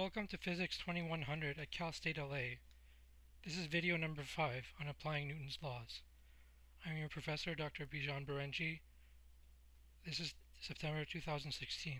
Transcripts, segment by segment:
Welcome to Physics 2100 at Cal State LA. This is video number 5 on applying Newton's laws. I'm your professor, Dr. Bijan Berenji. This is September 2016.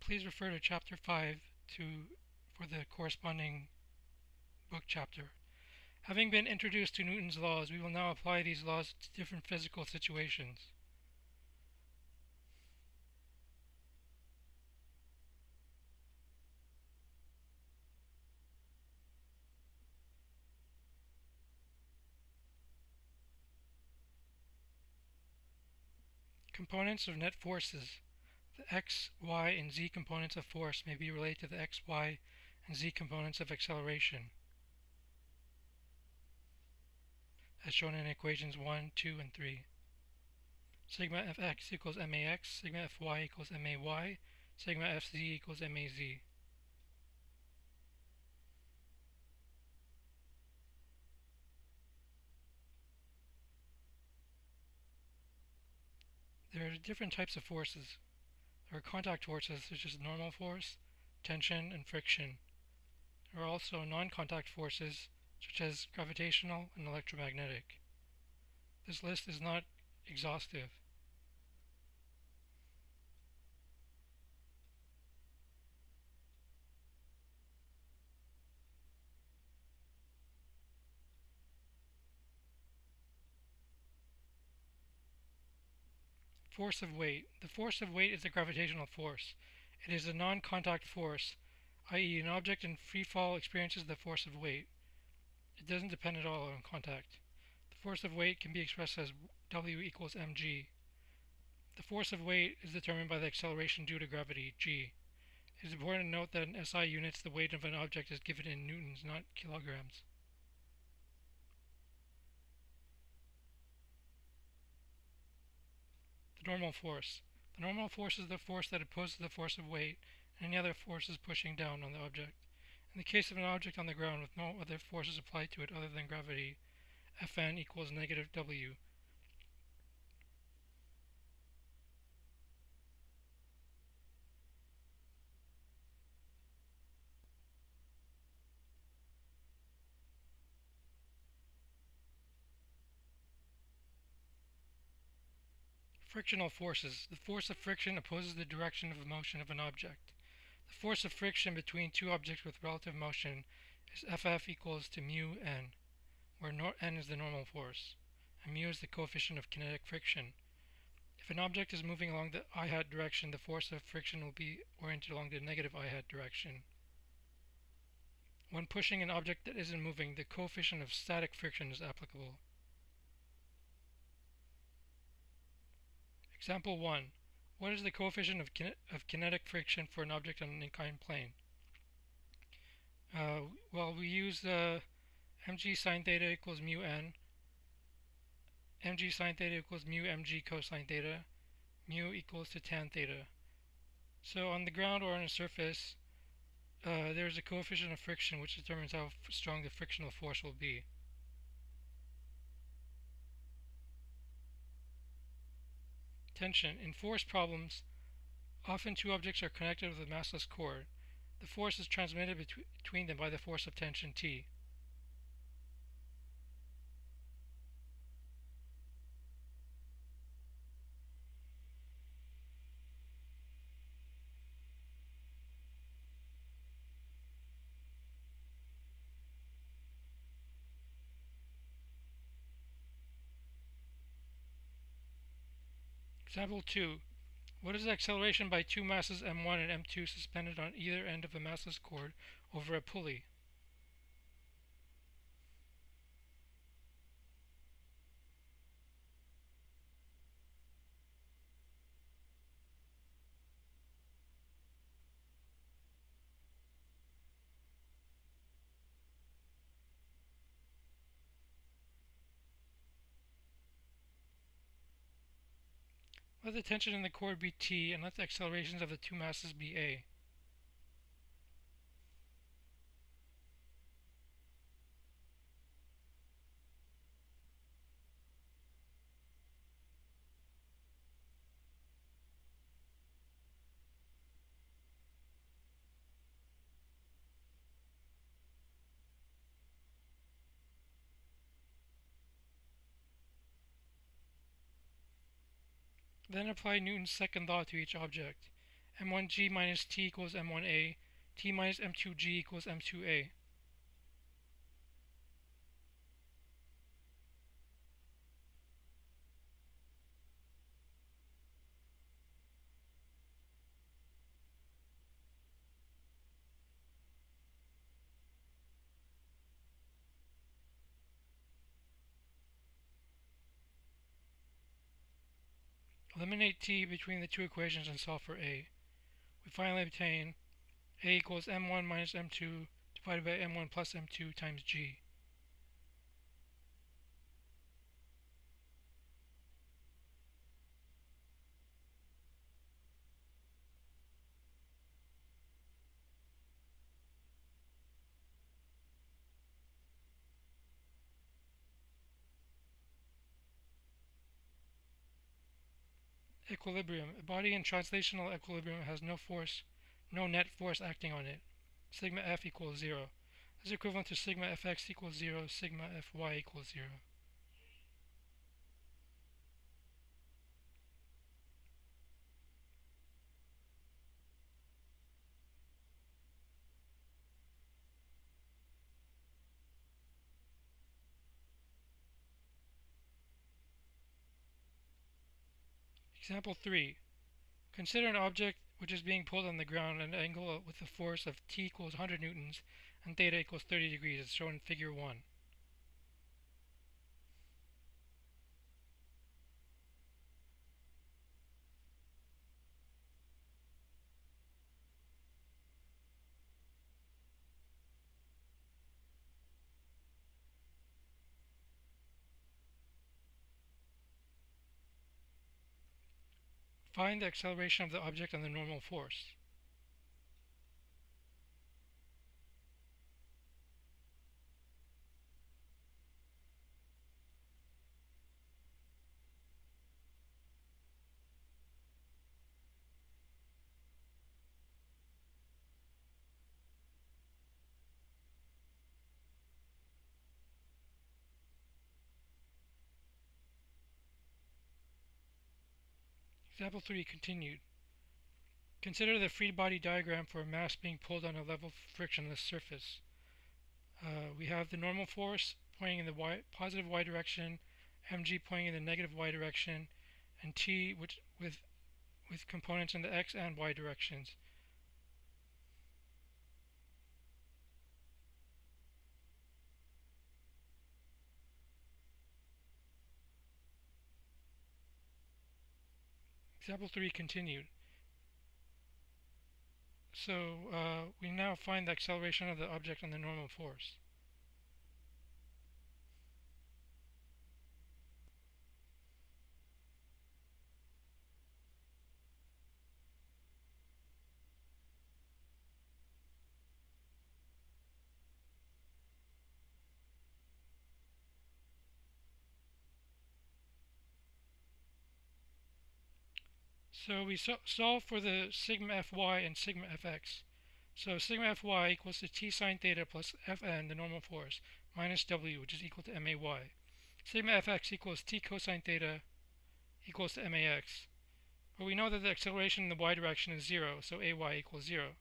Please refer to chapter 5 to for the corresponding book chapter. Having been introduced to Newton's laws, we will now apply these laws to different physical situations. Components of net forces. The x, y, and z components of force may be related to the x, y, and z components of acceleration, as shown in equations 1, 2, and 3. Sigma fx equals max, sigma fy equals may, sigma fz equals maz. There different types of forces. There are contact forces such as normal force, tension, and friction. There are also non-contact forces such as gravitational and electromagnetic. This list is not exhaustive. Force of weight. The force of weight is the gravitational force. It is a non-contact force, i.e. an object in free fall experiences the force of weight. It doesn't depend at all on contact. The force of weight can be expressed as W equals mg. The force of weight is determined by the acceleration due to gravity, g. It is important to note that in SI units the weight of an object is given in newtons, not kilograms. The normal force. The normal force is the force that opposes the force of weight and any other forces pushing down on the object. In the case of an object on the ground with no other forces applied to it other than gravity, Fn equals negative W. Frictional forces. The force of friction opposes the direction of motion of an object. The force of friction between two objects with relative motion is Ff equals to mu n, where n is the normal force, and mu is the coefficient of kinetic friction. If an object is moving along the i hat direction, the force of friction will be oriented along the negative i hat direction. When pushing an object that isn't moving, the coefficient of static friction is applicable. Example 1. What is the coefficient of, kin of kinetic friction for an object on an inclined plane? Uh, well, we use uh, mg sine theta equals mu n, mg sine theta equals mu mg cosine theta, mu equals to tan theta. So on the ground or on a surface, uh, there's a coefficient of friction which determines how strong the frictional force will be. Tension. In force problems, often two objects are connected with a massless cord. The force is transmitted between them by the force of tension T. Example 2. What is the acceleration by two masses m1 and m2 suspended on either end of a massless cord over a pulley? Let the tension in the cord be T and let the accelerations of the two masses be A. Then apply Newton's second law to each object. m1g minus t equals m1a, t minus m2g equals m2a. Eliminate t between the two equations and solve for a. We finally obtain a equals m1 minus m2 divided by m1 plus m2 times g. Equilibrium. A body in translational equilibrium has no force, no net force acting on it. Sigma F equals 0. This is equivalent to sigma Fx equals 0, sigma Fy equals 0. Example 3. Consider an object which is being pulled on the ground at an angle with a force of T equals 100 newtons and theta equals 30 degrees as shown in figure 1. Find the acceleration of the object and the normal force. Example 3 continued. Consider the free body diagram for a mass being pulled on a level frictionless surface. Uh, we have the normal force pointing in the y, positive y direction, mg pointing in the negative y direction, and t which, with, with components in the x and y directions. Example 3 continued. So uh, we now find the acceleration of the object on the normal force. So we so solve for the sigma fy and sigma fx. So sigma fy equals to t sine theta plus fn, the normal force, minus w, which is equal to may. Sigma fx equals t cosine theta equals to max. But we know that the acceleration in the y direction is 0, so ay equals 0.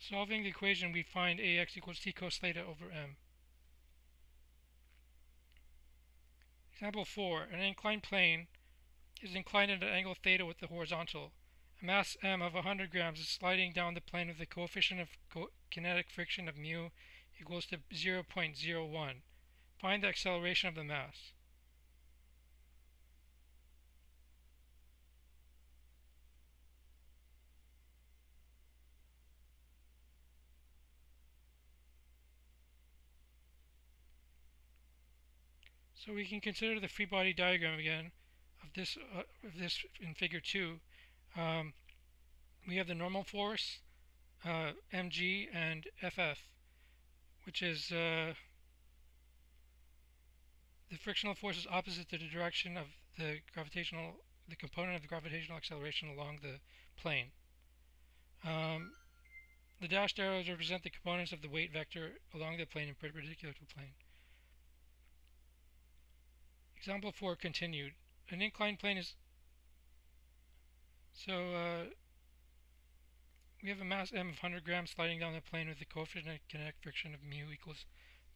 Solving the equation, we find ax equals t cos theta over m. Example 4. An inclined plane is inclined at an angle theta with the horizontal. A mass m of 100 grams is sliding down the plane with the coefficient of co kinetic friction of mu equals to 0.01. Find the acceleration of the mass. So we can consider the free body diagram again of this, uh, of this in figure 2. Um, we have the normal force, uh, mg, and ff, which is uh, the frictional force is opposite to the direction of the gravitational, the component of the gravitational acceleration along the plane. Um, the dashed arrows represent the components of the weight vector along the plane and perpendicular to the plane. Example 4 continued. An inclined plane is so uh, we have a mass m of 100 grams sliding down the plane with a coefficient of kinetic friction of mu equals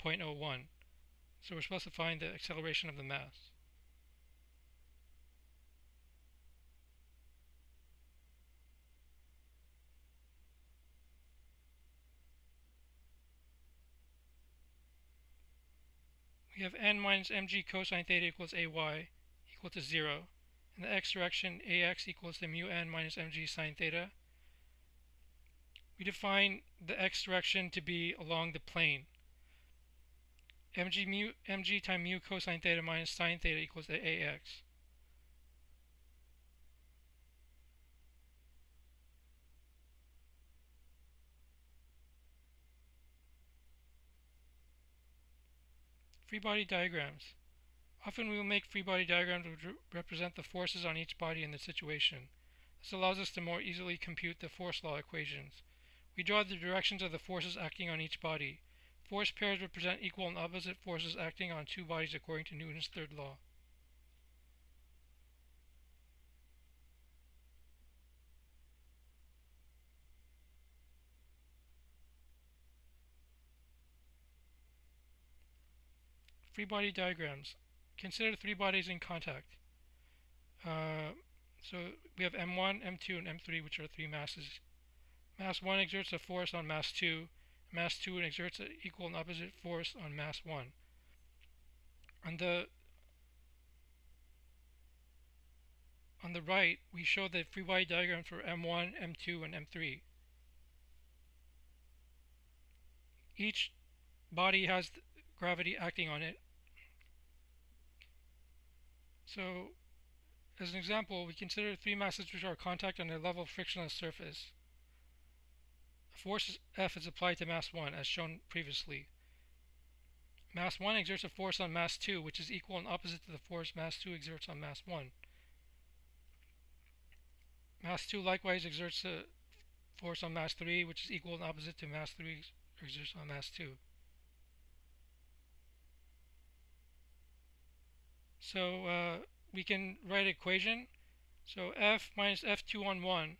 0.01. So we're supposed to find the acceleration of the mass. We have n minus mg cosine theta equals ay equal to 0. In the x direction, ax equals to mu n minus mg sine theta. We define the x direction to be along the plane. mg, mu, mg times mu cosine theta minus sine theta equals ax. Free body diagrams. Often we will make free body diagrams which represent the forces on each body in the situation. This allows us to more easily compute the force law equations. We draw the directions of the forces acting on each body. Force pairs represent equal and opposite forces acting on two bodies according to Newton's third law. Free body diagrams. Consider three bodies in contact. Uh, so we have M1, M2, and M3, which are three masses. Mass 1 exerts a force on mass 2. Mass 2 exerts an equal and opposite force on mass 1. On the on the right, we show the free body diagram for M1, M2, and M3. Each body has gravity acting on it. So, as an example, we consider three masses which are contact on a level frictionless surface. A force F is applied to mass 1, as shown previously. Mass 1 exerts a force on mass 2, which is equal and opposite to the force mass 2 exerts on mass 1. Mass 2 likewise exerts a force on mass 3, which is equal and opposite to mass 3 exerts on mass 2. So uh, we can write equation. So F minus F2 on 1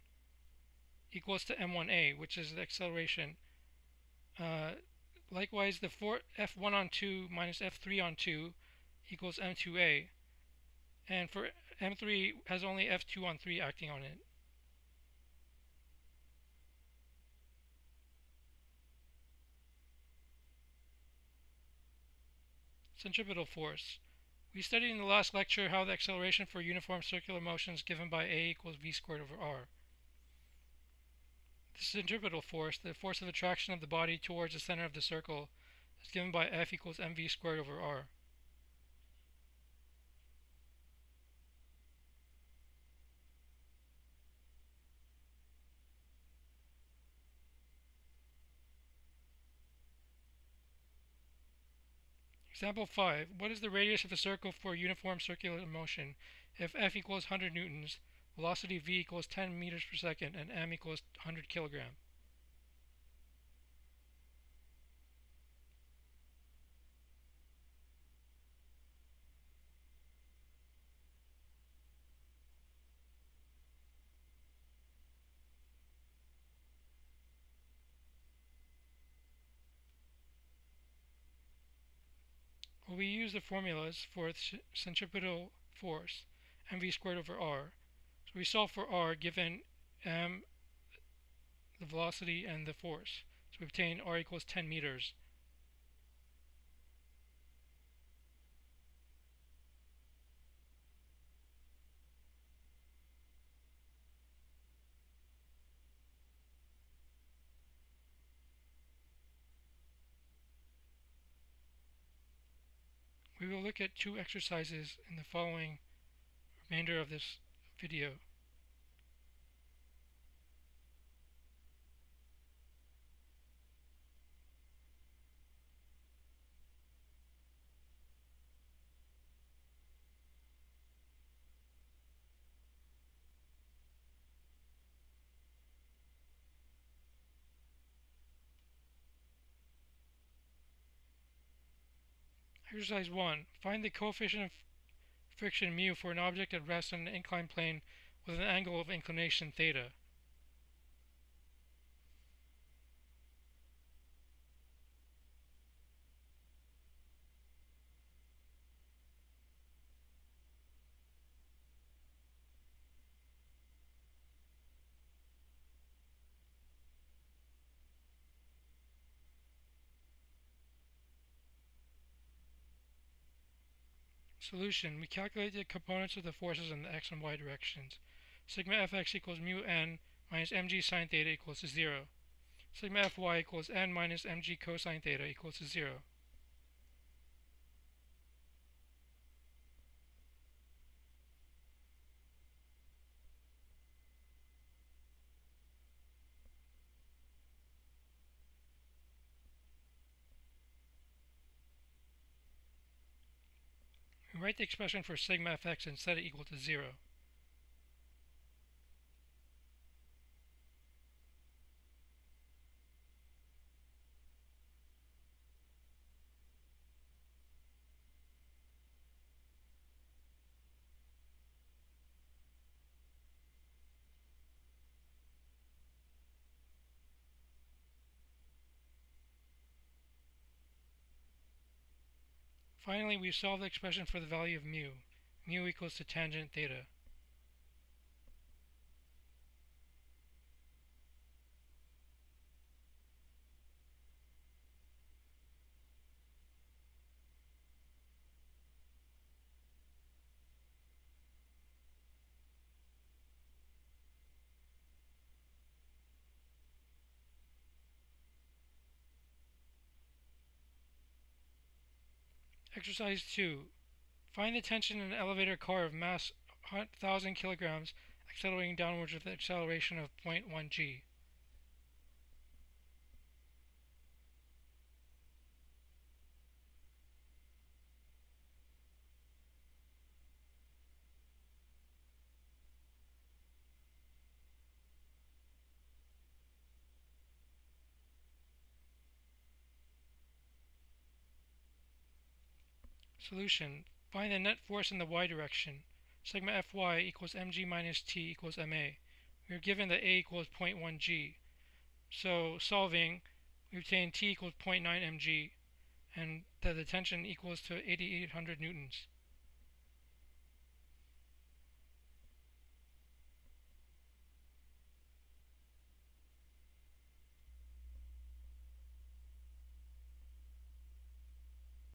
equals to M1A, which is the acceleration. Uh, likewise, the four, F1 on 2 minus F3 on 2 equals M2A. And for M3 has only F2 on 3 acting on it. Centripetal force. We studied in the last lecture how the acceleration for uniform circular motion is given by A equals v squared over r. This centripetal force, the force of attraction of the body towards the center of the circle, is given by F equals mv squared over r. Example 5. What is the radius of a circle for uniform circular motion if F equals 100 newtons, velocity v equals 10 meters per second, and m equals 100 kilogram? Well, we use the formulas for centripetal force, mv squared over r. So we solve for r given m, the velocity, and the force. So we obtain r equals 10 meters. We will look at two exercises in the following remainder of this video. Exercise 1. Find the coefficient of friction mu for an object at rest on an inclined plane with an angle of inclination theta. Solution. We calculate the components of the forces in the x and y directions. Sigma fx equals mu n minus mg sine theta equals to 0. Sigma fy equals n minus mg cosine theta equals to 0. Write the expression for sigma fx and set it equal to 0. Finally, we solve the expression for the value of mu. mu equals to tangent theta. Exercise 2. Find the tension in an elevator car of mass 1000 kilograms accelerating downwards with an acceleration of 0.1 g. Solution. Find the net force in the y direction. Sigma Fy equals mg minus t equals ma. We are given that a equals 0.1 g. So solving, we obtain t equals 0.9 mg and that the tension equals to 8800 newtons.